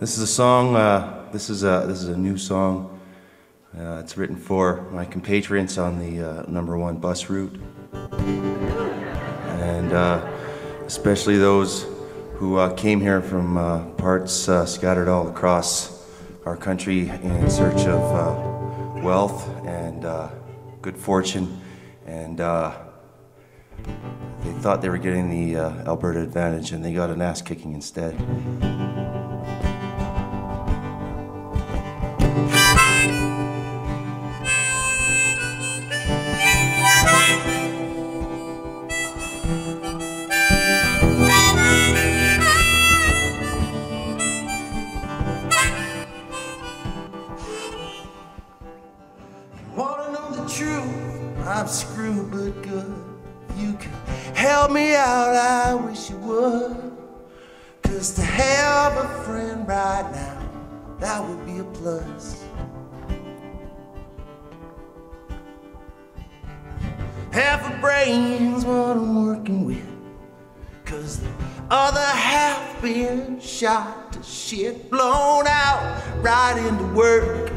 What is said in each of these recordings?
This is a song. Uh, this is a this is a new song. Uh, it's written for my compatriots on the uh, number one bus route, and uh, especially those who uh, came here from uh, parts scattered all across our country in search of wealth and good fortune, and they thought they were getting the Alberta advantage, and they got an ass kicking instead. I'm but good. You can help me out, I wish you would. Cause to have a friend right now, that would be a plus. Half a brain's what I'm working with. Cause the other half been shot to shit, blown out right into work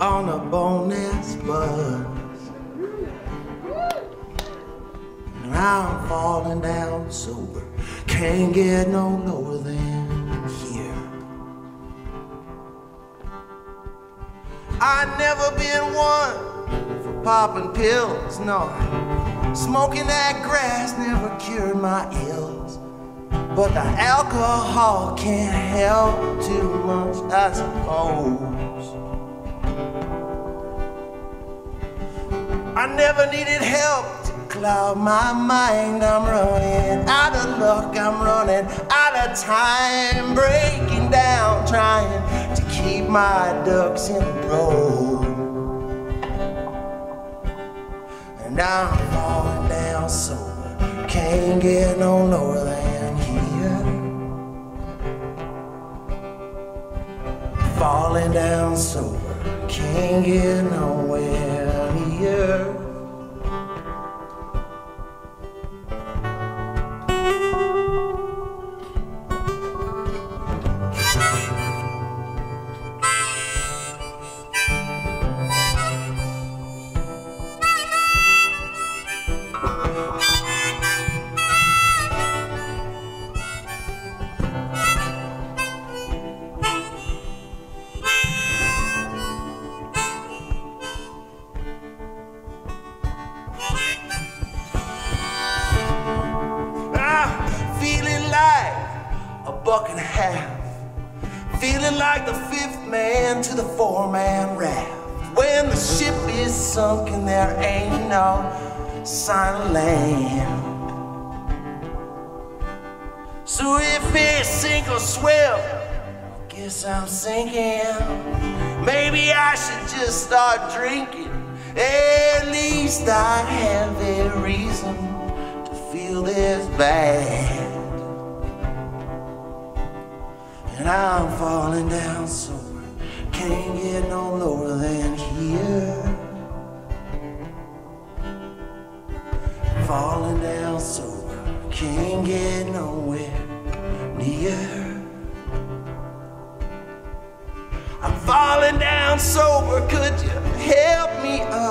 on a bone ass bus. And I'm falling down sober, can't get no lower than here. I never been one for popping pills, no. Smoking that grass never cured my ills. But the alcohol can't help too much, I suppose. I never needed help cloud my mind. I'm running out of luck, I'm running out of time. Breaking down, trying to keep my ducks in a row. And I'm falling down sober, can't get no lower than here. Falling down sober, can't get nowhere near. A half. Feeling like the fifth man to the four man raft. When the ship is sunk and there ain't no sign of land. So if it's sink or swim, guess I'm sinking. Maybe I should just start drinking. At least I have a reason to feel this bad. And I'm falling down sober, can't get no lower than here. Falling down sober, can't get nowhere near. I'm falling down sober, could you help me up?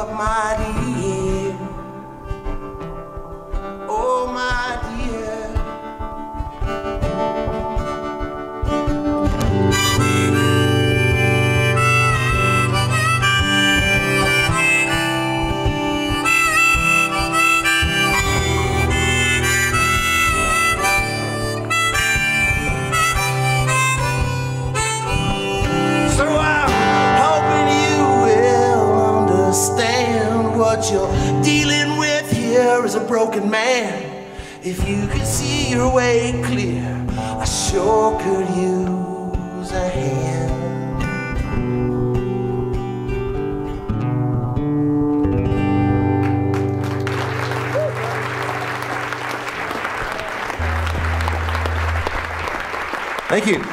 Is a broken man. If you could see your way clear, I sure could use a hand. Thank you.